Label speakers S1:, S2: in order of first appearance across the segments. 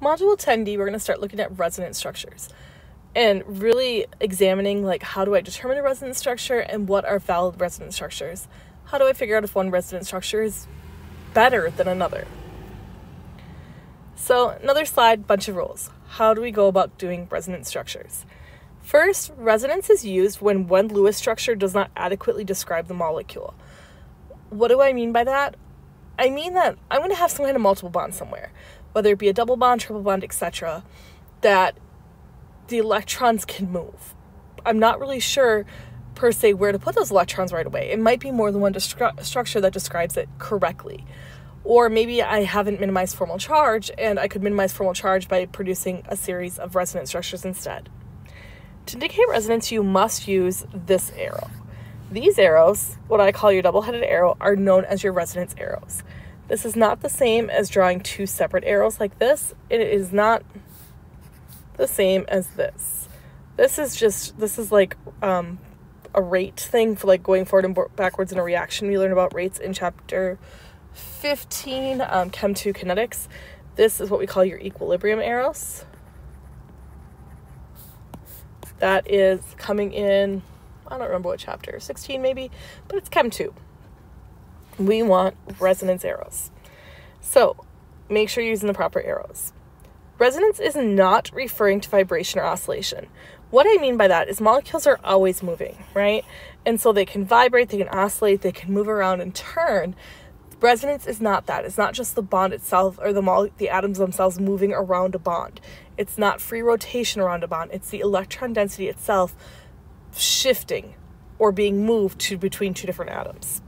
S1: Module 10D, we're going to start looking at resonance structures and really examining like how do I determine a resonance structure and what are valid resonance structures. How do I figure out if one resonance structure is better than another? So, another slide, bunch of rules. How do we go about doing resonance structures? First, resonance is used when one Lewis structure does not adequately describe the molecule. What do I mean by that? I mean that I'm going to have some kind of multiple bond somewhere whether it be a double bond, triple bond, etc., that the electrons can move. I'm not really sure per se where to put those electrons right away. It might be more than one structure that describes it correctly. Or maybe I haven't minimized formal charge and I could minimize formal charge by producing a series of resonance structures instead. To indicate resonance, you must use this arrow. These arrows, what I call your double headed arrow, are known as your resonance arrows. This is not the same as drawing two separate arrows like this. It is not the same as this. This is just, this is like um, a rate thing for like going forward and backwards in a reaction. We learned about rates in chapter 15, um, Chem 2 kinetics. This is what we call your equilibrium arrows. That is coming in, I don't remember what chapter, 16 maybe, but it's Chem 2 we want resonance arrows. So make sure you're using the proper arrows. Resonance is not referring to vibration or oscillation. What I mean by that is molecules are always moving, right? And so they can vibrate, they can oscillate, they can move around and turn. Resonance is not that. It's not just the bond itself or the mole- the atoms themselves moving around a bond. It's not free rotation around a bond. It's the electron density itself shifting or being moved to between two different atoms.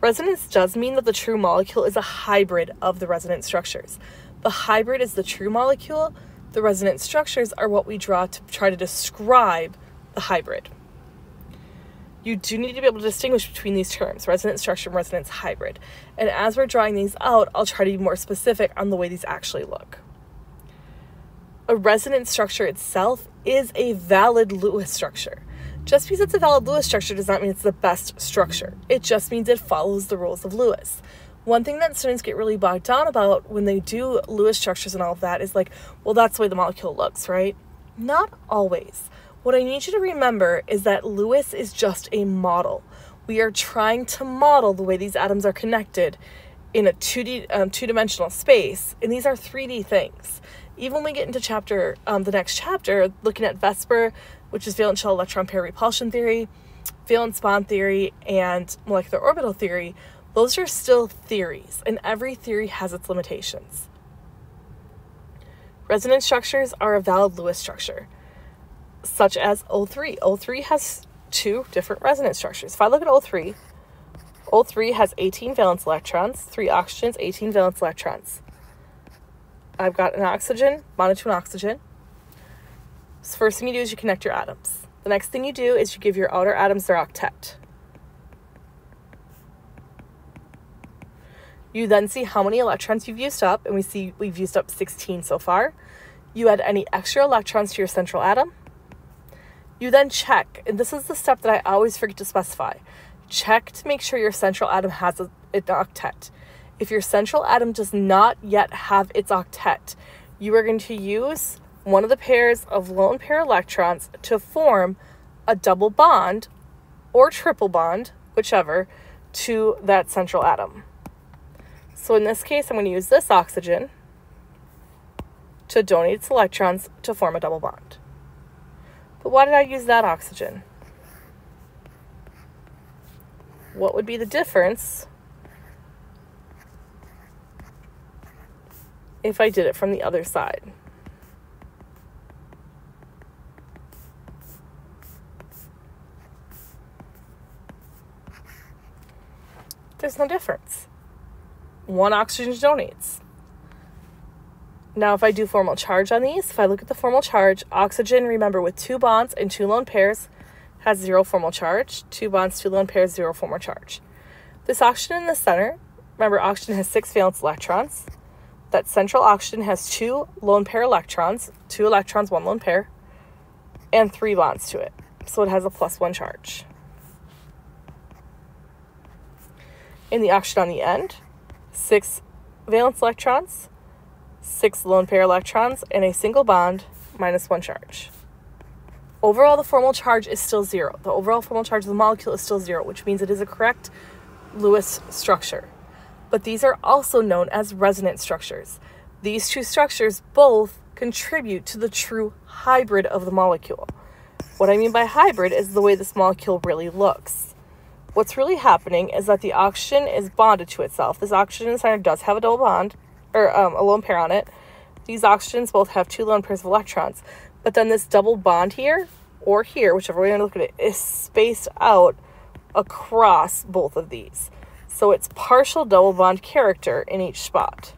S1: Resonance does mean that the true molecule is a hybrid of the resonance structures. The hybrid is the true molecule, the resonance structures are what we draw to try to describe the hybrid. You do need to be able to distinguish between these terms, resonance structure and resonance hybrid. And as we're drawing these out, I'll try to be more specific on the way these actually look. A resonance structure itself is a valid Lewis structure. Just because it's a valid Lewis structure does not mean it's the best structure. It just means it follows the rules of Lewis. One thing that students get really bogged down about when they do Lewis structures and all of that is like, well, that's the way the molecule looks, right? Not always. What I need you to remember is that Lewis is just a model. We are trying to model the way these atoms are connected in a 2D, um, two-dimensional space, and these are 3D things. Even when we get into chapter, um, the next chapter, looking at VSEPR, which is valence shell electron pair repulsion theory, valence bond theory, and molecular orbital theory, those are still theories, and every theory has its limitations. Resonance structures are a valid Lewis structure, such as O3. O3 has two different resonance structures. If I look at O3, O3 has 18 valence electrons, three oxygens, 18 valence electrons. I've got an oxygen bonded to an oxygen, so first thing you do is you connect your atoms. The next thing you do is you give your outer atoms their octet. You then see how many electrons you've used up, and we see we've used up 16 so far. You add any extra electrons to your central atom. You then check, and this is the step that I always forget to specify. Check to make sure your central atom has a, an octet. If your central atom does not yet have its octet, you are going to use one of the pairs of lone pair electrons to form a double bond or triple bond, whichever, to that central atom. So in this case, I'm going to use this oxygen to donate its electrons to form a double bond. But why did I use that oxygen? What would be the difference if I did it from the other side? There's no difference. One oxygen donates. Now, if I do formal charge on these, if I look at the formal charge, oxygen, remember, with two bonds and two lone pairs, has zero formal charge. Two bonds, two lone pairs, zero formal charge. This oxygen in the center, remember, oxygen has six valence electrons. That central oxygen has two lone pair electrons, two electrons, one lone pair, and three bonds to it. So it has a plus one charge. In the oxygen on the end, six valence electrons, six lone pair electrons, and a single bond minus one charge. Overall, the formal charge is still zero. The overall formal charge of the molecule is still zero, which means it is a correct Lewis structure. But these are also known as resonance structures. These two structures both contribute to the true hybrid of the molecule. What I mean by hybrid is the way this molecule really looks. What's really happening is that the oxygen is bonded to itself. This oxygen center does have a double bond, or um, a lone pair on it. These oxygens both have two lone pairs of electrons. But then this double bond here, or here, whichever way you look at it, is spaced out across both of these. So it's partial double bond character in each spot.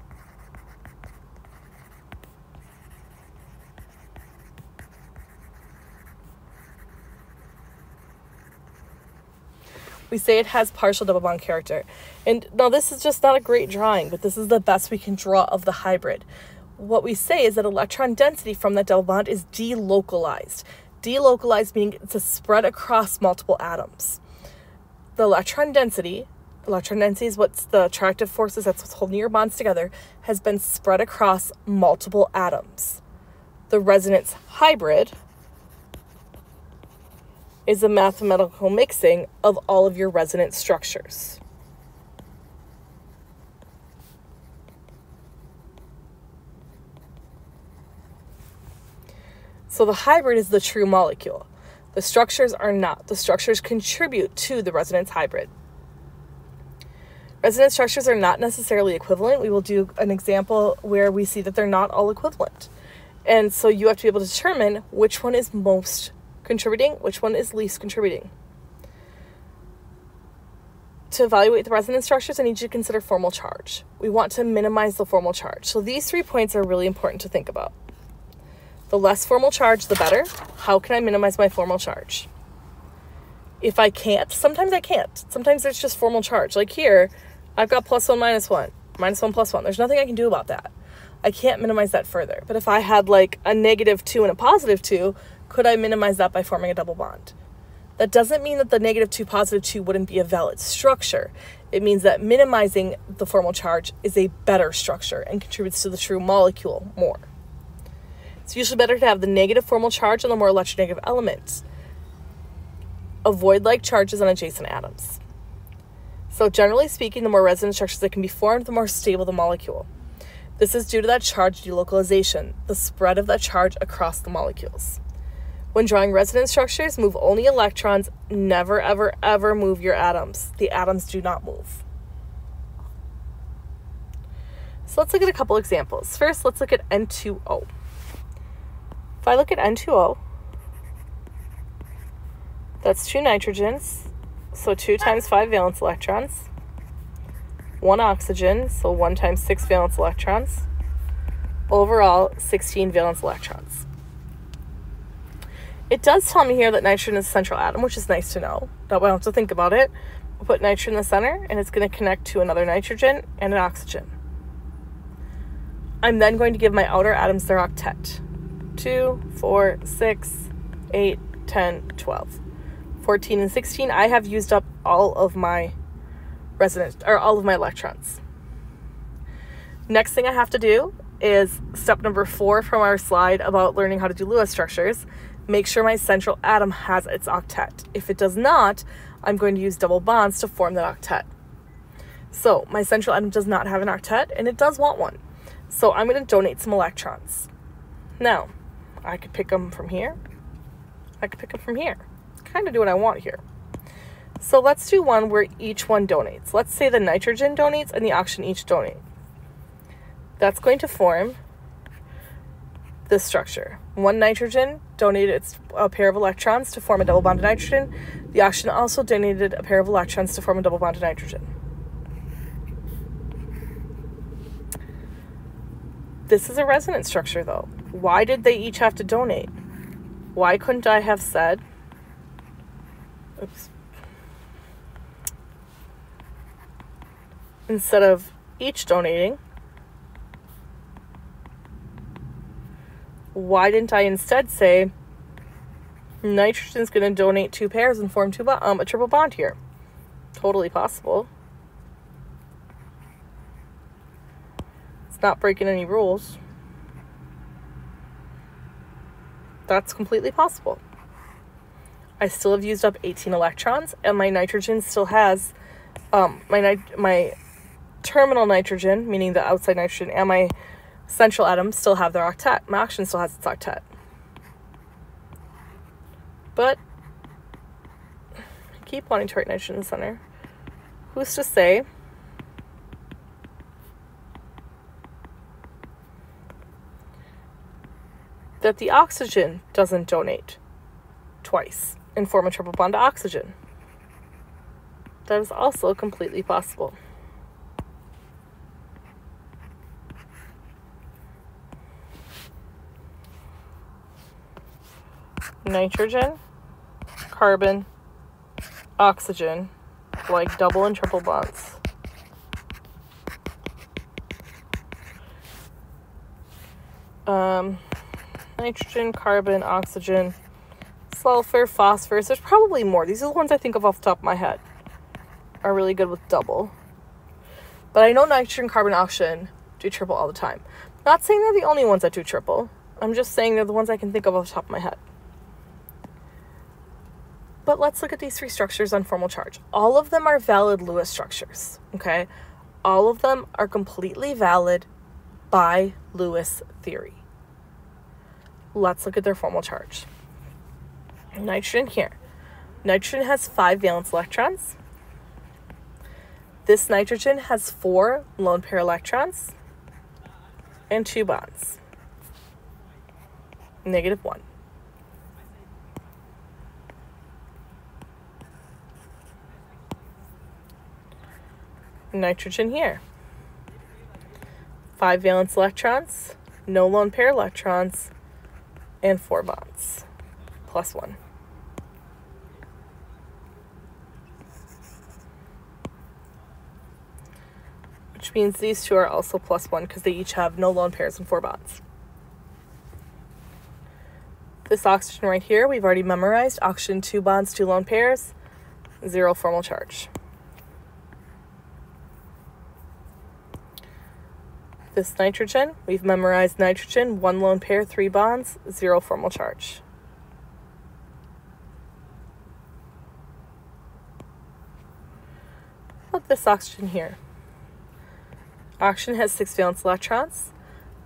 S1: We say it has partial double bond character. And now this is just not a great drawing, but this is the best we can draw of the hybrid. What we say is that electron density from that double bond is delocalized. Delocalized meaning it's a spread across multiple atoms. The electron density, electron density is what's the attractive forces that's what's holding your bonds together, has been spread across multiple atoms. The resonance hybrid, is a mathematical mixing of all of your resonance structures. So the hybrid is the true molecule. The structures are not. The structures contribute to the resonance hybrid. Resonance structures are not necessarily equivalent. We will do an example where we see that they're not all equivalent. And so you have to be able to determine which one is most contributing, which one is least contributing. To evaluate the resonance structures, I need you to consider formal charge. We want to minimize the formal charge. So these three points are really important to think about. The less formal charge, the better. How can I minimize my formal charge? If I can't, sometimes I can't. Sometimes there's just formal charge. Like here, I've got plus one, minus one, minus one, plus one. There's nothing I can do about that. I can't minimize that further. But if I had like a negative two and a positive two, could I minimize that by forming a double bond? That doesn't mean that the negative 2 positive 2 wouldn't be a valid structure. It means that minimizing the formal charge is a better structure and contributes to the true molecule more. It's usually better to have the negative formal charge on the more electronegative elements. Avoid like charges on adjacent atoms. So, generally speaking, the more resonance structures that can be formed, the more stable the molecule. This is due to that charge delocalization, the spread of that charge across the molecules. When drawing resonance structures, move only electrons, never, ever, ever move your atoms. The atoms do not move. So let's look at a couple examples. First, let's look at N2O. If I look at N2O, that's two nitrogens, so two times five valence electrons, one oxygen, so one times six valence electrons, overall 16 valence electrons. It does tell me here that nitrogen is a central atom, which is nice to know. That way I don't have to think about it. We'll put nitrogen in the center, and it's going to connect to another nitrogen and an oxygen. I'm then going to give my outer atoms their octet. 2, 4, 6, 8, 10, 12. 14 and 16, I have used up all of my resonance, or all of my electrons. Next thing I have to do is step number four from our slide about learning how to do Lewis structures make sure my central atom has its octet. If it does not, I'm going to use double bonds to form that octet. So my central atom does not have an octet and it does want one. So I'm going to donate some electrons. Now, I could pick them from here. I could pick them from here. Kind of do what I want here. So let's do one where each one donates. Let's say the nitrogen donates and the oxygen each donate. That's going to form this structure. One nitrogen donated a pair of electrons to form a double bond to nitrogen. The oxygen also donated a pair of electrons to form a double bond to nitrogen. This is a resonance structure though. Why did they each have to donate? Why couldn't I have said, oops, instead of each donating, why didn't I instead say nitrogen's going to donate two pairs and form two um, a triple bond here? Totally possible. It's not breaking any rules. That's completely possible. I still have used up 18 electrons, and my nitrogen still has um, my my terminal nitrogen, meaning the outside nitrogen, and my central atoms still have their octet. My oxygen still has its octet. But I keep wanting to write nitrogen center. Who's to say? That the oxygen doesn't donate twice and form a triple bond to oxygen. That is also completely possible. Nitrogen, carbon, oxygen, like double and triple bonds. Um, nitrogen, carbon, oxygen, sulfur, phosphorus. There's probably more. These are the ones I think of off the top of my head. Are really good with double. But I know nitrogen, carbon, oxygen do triple all the time. Not saying they're the only ones that do triple. I'm just saying they're the ones I can think of off the top of my head. But let's look at these three structures on formal charge. All of them are valid Lewis structures, okay? All of them are completely valid by Lewis theory. Let's look at their formal charge. Nitrogen here. Nitrogen has five valence electrons. This nitrogen has four lone pair electrons and two bonds. Negative one. Nitrogen here. Five valence electrons, no lone pair electrons, and four bonds, plus one. Which means these two are also plus one because they each have no lone pairs and four bonds. This oxygen right here, we've already memorized. Oxygen, two bonds, two lone pairs, zero formal charge. This nitrogen, we've memorized nitrogen, one lone pair, three bonds, zero formal charge. Look this oxygen here. Oxygen has six valence electrons.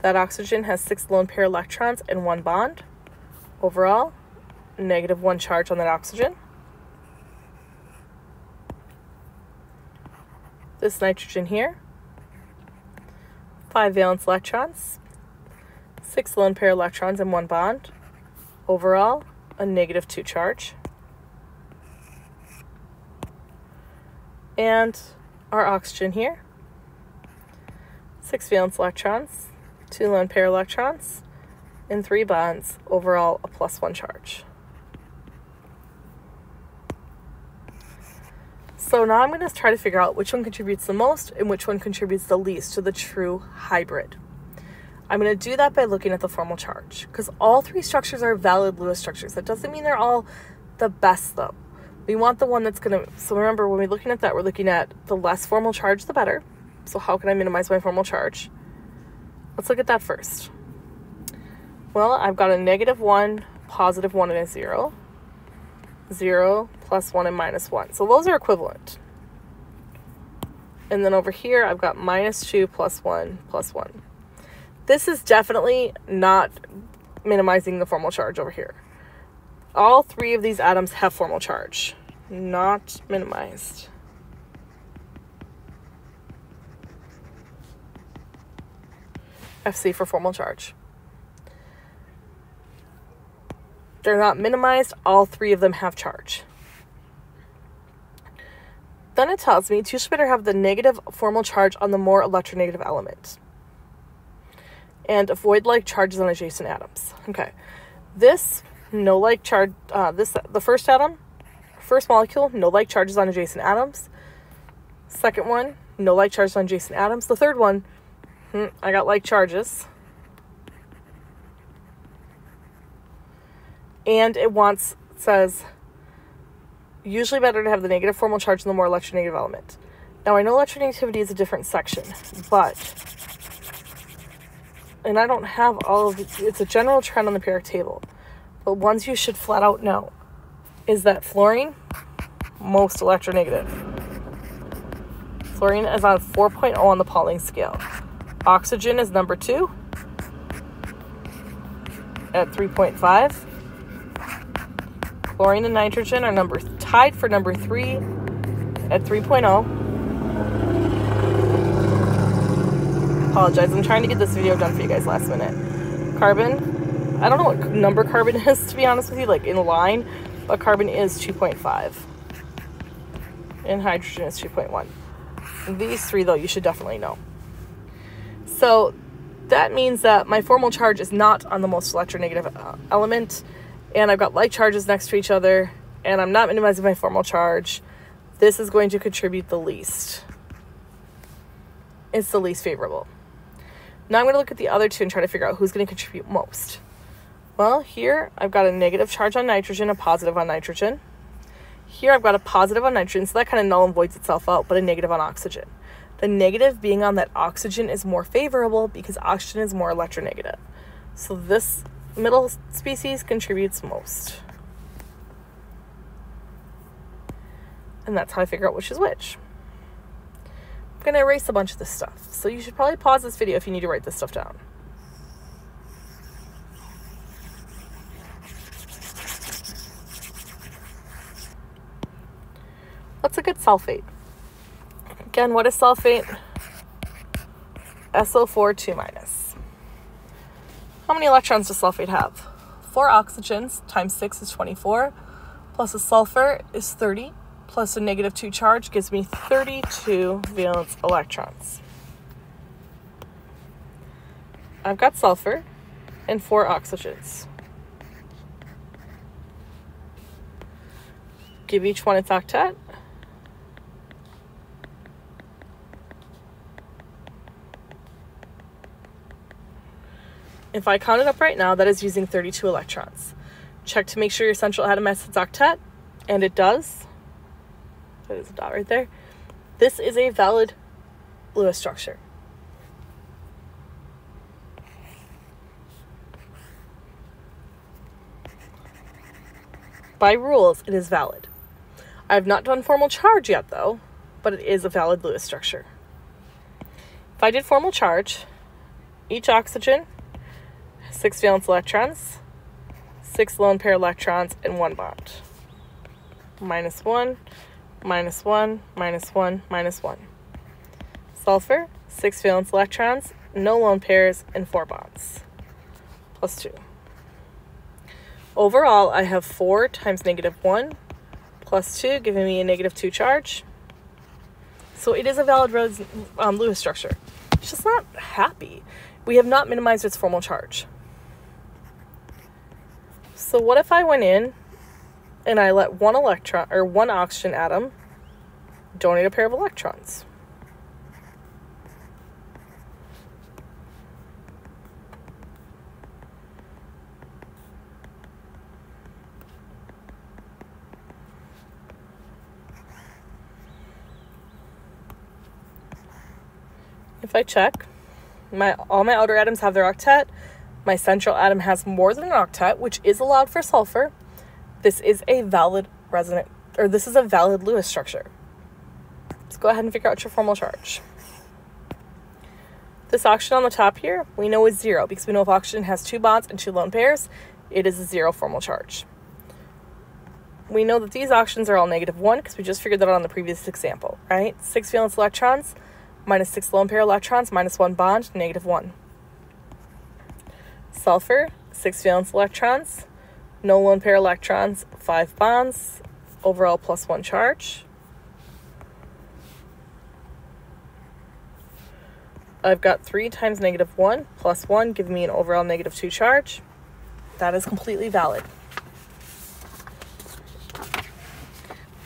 S1: That oxygen has six lone pair electrons and one bond. Overall, negative one charge on that oxygen. This nitrogen here, five valence electrons, six lone pair electrons and one bond. Overall, a negative two charge. And our oxygen here, six valence electrons, two lone pair electrons, and three bonds. Overall, a plus one charge. So now I'm going to try to figure out which one contributes the most and which one contributes the least to the true hybrid. I'm going to do that by looking at the formal charge because all three structures are valid Lewis structures. That doesn't mean they're all the best though. We want the one that's going to, so remember when we're looking at that, we're looking at the less formal charge, the better. So how can I minimize my formal charge? Let's look at that first. Well, I've got a negative one, positive one, and a zero. 0, plus 1, and minus 1. So those are equivalent. And then over here, I've got minus 2 plus 1 plus 1. This is definitely not minimizing the formal charge over here. All three of these atoms have formal charge, not minimized. FC for formal charge. They're not minimized. All three of them have charge. Then it tells me two better have the negative formal charge on the more electronegative element. And avoid like charges on adjacent atoms. Okay. This no like charge uh, this the first atom, first molecule, no like charges on adjacent atoms. Second one, no like charges on adjacent atoms. The third one, hmm, I got like charges. and it wants says usually better to have the negative formal charge than the more electronegative element. Now I know electronegativity is a different section, but and I don't have all of it, it's a general trend on the periodic table, but ones you should flat out know is that fluorine, most electronegative. Fluorine is on 4.0 on the Pauling scale. Oxygen is number two at 3.5. Chlorine and nitrogen are number tied for number three at 3.0. Apologize, I'm trying to get this video done for you guys last minute. Carbon, I don't know what number carbon is to be honest with you, like in line, but carbon is 2.5. And hydrogen is 2.1. These three, though, you should definitely know. So that means that my formal charge is not on the most electronegative uh, element, and I've got like charges next to each other, and I'm not minimizing my formal charge. This is going to contribute the least. It's the least favorable. Now I'm going to look at the other two and try to figure out who's going to contribute most. Well, here I've got a negative charge on nitrogen, a positive on nitrogen. Here I've got a positive on nitrogen, so that kind of null and voids itself out, but a negative on oxygen. The negative being on that oxygen is more favorable because oxygen is more electronegative. So this middle species contributes most. And that's how I figure out which is which. I'm going to erase a bunch of this stuff. So you should probably pause this video if you need to write this stuff down. Let's look at sulfate. Again, what is sulfate? SO4 2 minus. How many electrons does sulfate have? Four oxygens times 6 is 24, plus a sulfur is 30, plus a negative 2 charge gives me 32 valence electrons. I've got sulfur and four oxygens. Give each one its octet. If I count it up right now, that is using 32 electrons. Check to make sure your central atom has its octet, and it does. That is a dot right there. This is a valid Lewis structure. By rules, it is valid. I have not done formal charge yet, though, but it is a valid Lewis structure. If I did formal charge, each oxygen six valence electrons, six lone pair electrons, and one bond. Minus one, minus one, minus one, minus one. Sulfur, six valence electrons, no lone pairs, and four bonds. Plus two. Overall, I have four times negative one plus two, giving me a negative two charge. So it is a valid Rhodes, um, Lewis structure. It's just not happy. We have not minimized its formal charge. So what if I went in and I let one electron or one oxygen atom donate a pair of electrons? If I check, my all my outer atoms have their octet, my central atom has more than an octet, which is allowed for sulfur. This is a valid resonant, or this is a valid Lewis structure. Let's go ahead and figure out your formal charge. This oxygen on the top here, we know is zero because we know if oxygen has two bonds and two lone pairs, it is a zero formal charge. We know that these oxygens are all negative one because we just figured that out on the previous example, right? Six valence electrons minus six lone pair electrons minus one bond, negative one sulfur, six valence electrons, no lone pair electrons, five bonds, overall plus one charge. I've got three times negative one plus one, giving me an overall negative two charge. That is completely valid.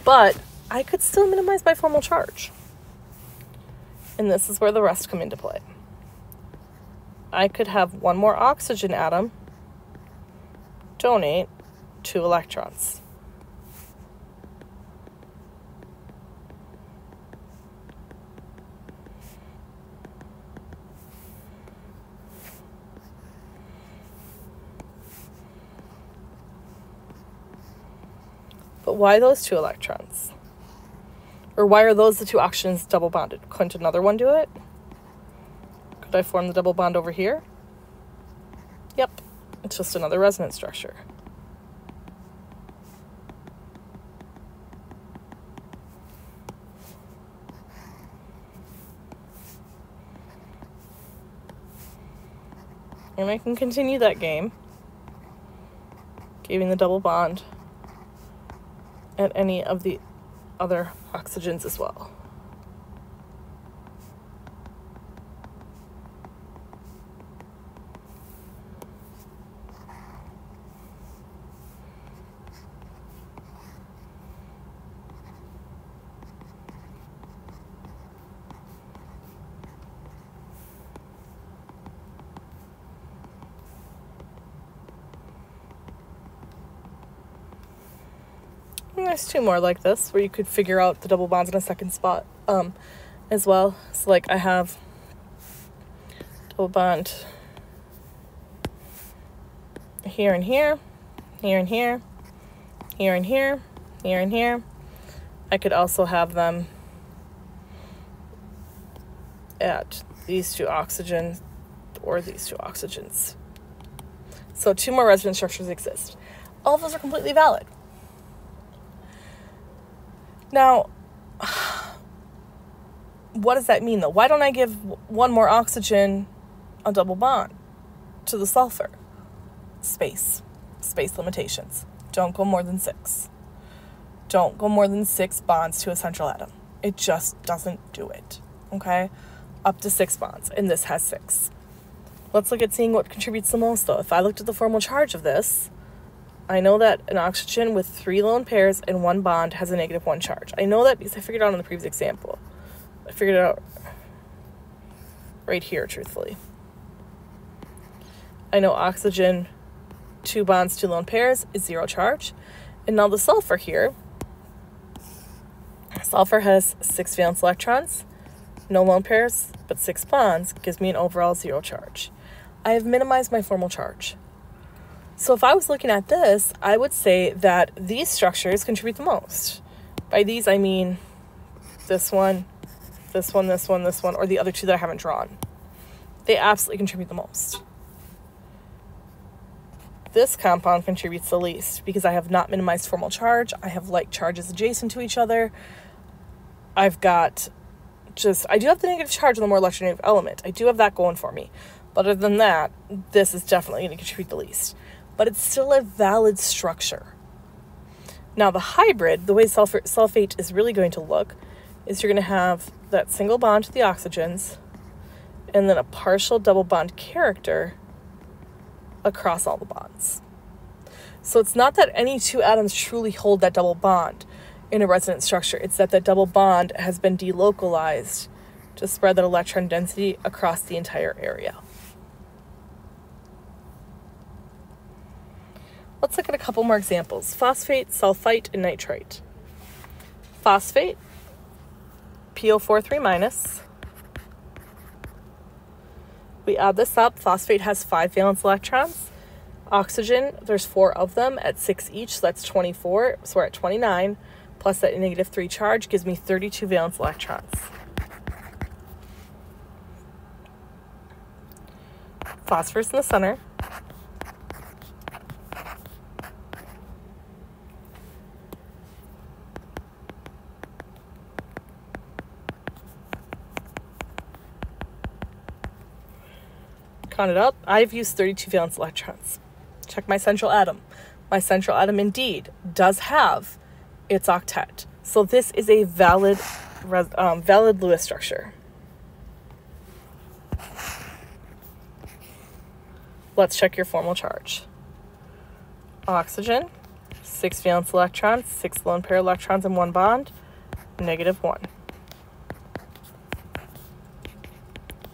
S1: But I could still minimize my formal charge. And this is where the rest come into play. I could have one more oxygen atom donate two electrons. But why those two electrons? Or why are those the two oxygens double bonded? Couldn't another one do it? Could I form the double bond over here? Yep, it's just another resonance structure. And I can continue that game, giving the double bond at any of the other oxygens as well. There's two more like this where you could figure out the double bonds in a second spot um, as well. So like I have double bond here and here, here and here, here and here, here and here. I could also have them at these two oxygens or these two oxygens. So two more resonance structures exist. All of those are completely valid. Now, what does that mean though? Why don't I give one more oxygen a double bond to the sulfur? Space, space limitations. Don't go more than six. Don't go more than six bonds to a central atom. It just doesn't do it. Okay? Up to six bonds, and this has six. Let's look at seeing what contributes the most though. If I looked at the formal charge of this, I know that an oxygen with three lone pairs and one bond has a negative one charge. I know that because I figured it out in the previous example. I figured it out right here, truthfully. I know oxygen, two bonds, two lone pairs is zero charge. And now the sulfur here, sulfur has six valence electrons, no lone pairs, but six bonds gives me an overall zero charge. I have minimized my formal charge. So if I was looking at this, I would say that these structures contribute the most. By these, I mean this one, this one, this one, this one, or the other two that I haven't drawn. They absolutely contribute the most. This compound contributes the least because I have not minimized formal charge. I have like charges adjacent to each other. I've got just, I do have the negative charge on the more electronegative element. I do have that going for me. But other than that, this is definitely going to contribute the least but it's still a valid structure. Now, the hybrid, the way sulfate is really going to look, is you're going to have that single bond to the oxygens and then a partial double bond character across all the bonds. So it's not that any two atoms truly hold that double bond in a resonance structure, it's that that double bond has been delocalized to spread that electron density across the entire area. Let's look at a couple more examples. Phosphate, sulfite, and nitrite. Phosphate, PO43 minus. We add this up. Phosphate has five valence electrons. Oxygen, there's four of them at six each, so that's 24. So we're at 29. Plus that negative three charge gives me 32 valence electrons. Phosphorus in the center. Count it up, I've used 32 valence electrons. Check my central atom. My central atom indeed does have its octet. So this is a valid, um, valid Lewis structure. Let's check your formal charge. Oxygen, six valence electrons, six lone pair electrons in one bond, negative one.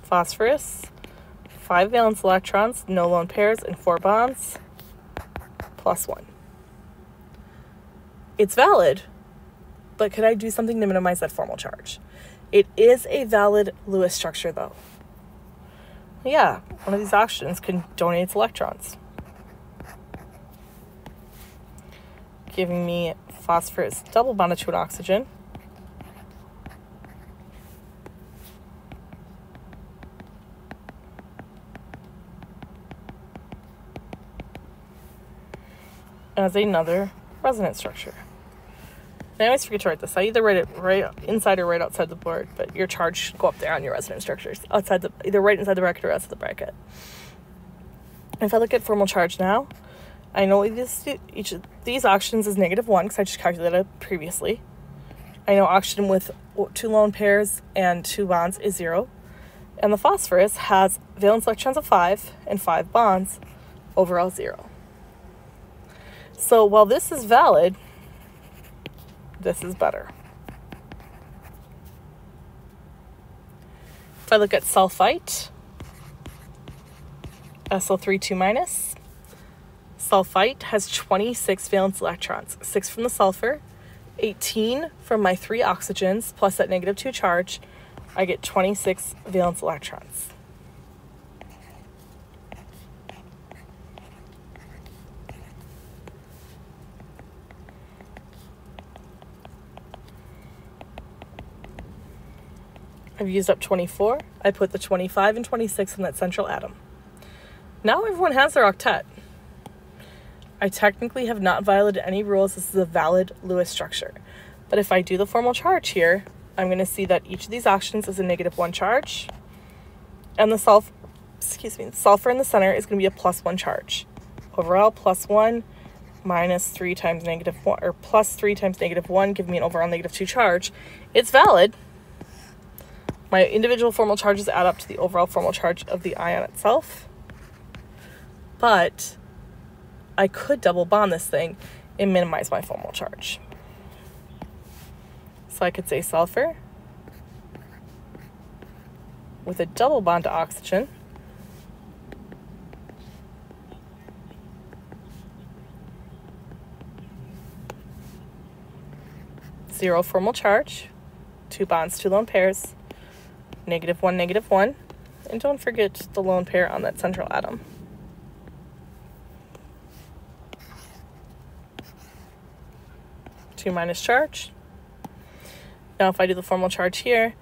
S1: Phosphorus, five valence electrons, no lone pairs, and four bonds, plus one. It's valid, but could I do something to minimize that formal charge? It is a valid Lewis structure, though. Yeah, one of these oxygens can donate its electrons. giving me phosphorus double bonded to an oxygen. As another resonance structure. I always forget to write this. I either write it right inside or right outside the board, but your charge should go up there on your resonance structures, outside the either right inside the bracket or outside the bracket. If I look at formal charge now, I know each of these oxygens is negative one because I just calculated it previously. I know oxygen with two lone pairs and two bonds is zero. And the phosphorus has valence electrons of five and five bonds, overall zero. So while this is valid, this is better. If I look at sulfite, SO3 2 minus, sulfite has 26 valence electrons, 6 from the sulfur, 18 from my three oxygens, plus that negative 2 charge, I get 26 valence electrons. I've used up 24. I put the 25 and 26 in that central atom. Now everyone has their octet. I technically have not violated any rules. This is a valid Lewis structure. But if I do the formal charge here, I'm going to see that each of these oxygens is a negative one charge. And the sulfur, excuse me, sulfur in the center is going to be a plus one charge. Overall, plus one minus three times negative one, or plus three times negative one, give me an overall negative two charge. It's valid, my individual formal charges add up to the overall formal charge of the ion itself. But I could double bond this thing and minimize my formal charge. So I could say sulfur with a double bond to oxygen. Zero formal charge, two bonds, two lone pairs, negative 1, negative 1. And don't forget the lone pair on that central atom. Two minus charge. Now if I do the formal charge here,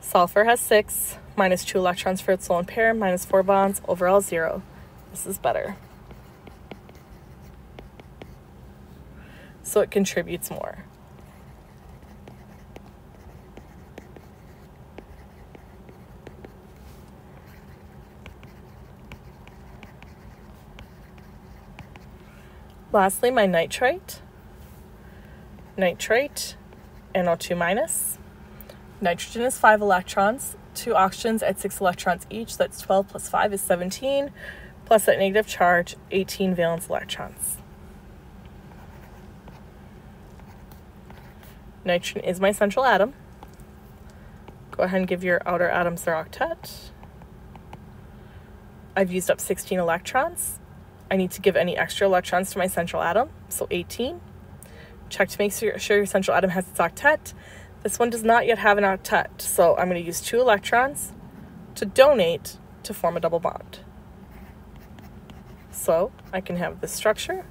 S1: sulfur has six, minus two electrons for its lone pair, minus four bonds, overall zero. This is better. So it contributes more. Lastly, my nitrite. Nitrite, NO2 minus. Nitrogen is 5 electrons, 2 oxygens at 6 electrons each, that's 12 plus 5 is 17, plus that negative charge, 18 valence electrons. Nitrogen is my central atom. Go ahead and give your outer atoms their octet. I've used up 16 electrons. I need to give any extra electrons to my central atom, so 18. Check to make sure your central atom has its octet. This one does not yet have an octet, so I'm going to use two electrons to donate to form a double bond. So I can have this structure.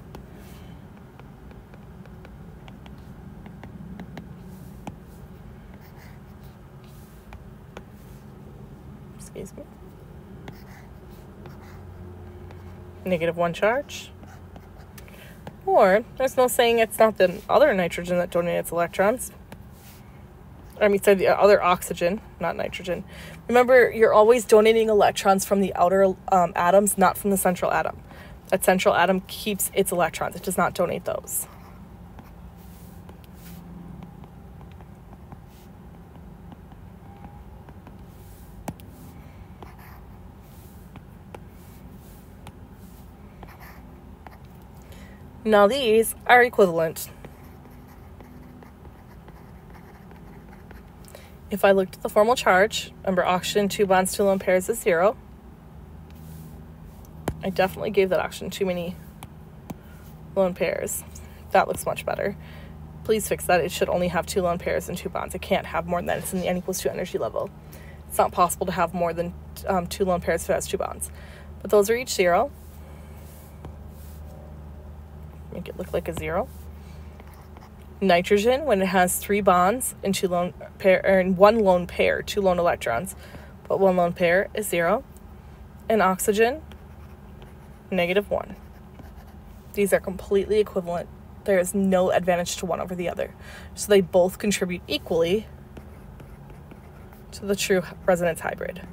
S1: Excuse me. Negative one charge. Or there's no saying it's not the other nitrogen that donates electrons. I mean, sorry, the other oxygen, not nitrogen. Remember, you're always donating electrons from the outer um, atoms, not from the central atom. That central atom keeps its electrons, it does not donate those. Now these are equivalent. If I looked at the formal charge, remember oxygen, two bonds, two lone pairs is zero. I definitely gave that oxygen too many lone pairs. That looks much better. Please fix that. It should only have two lone pairs and two bonds. It can't have more than that. It's in the n equals 2 energy level. It's not possible to have more than um, two lone pairs if it has two bonds. But those are each zero make it look like a zero. Nitrogen, when it has three bonds and two lone pair, or one lone pair, two lone electrons, but one lone pair is zero. And oxygen, negative one. These are completely equivalent. There is no advantage to one over the other. So they both contribute equally to the true resonance hybrid.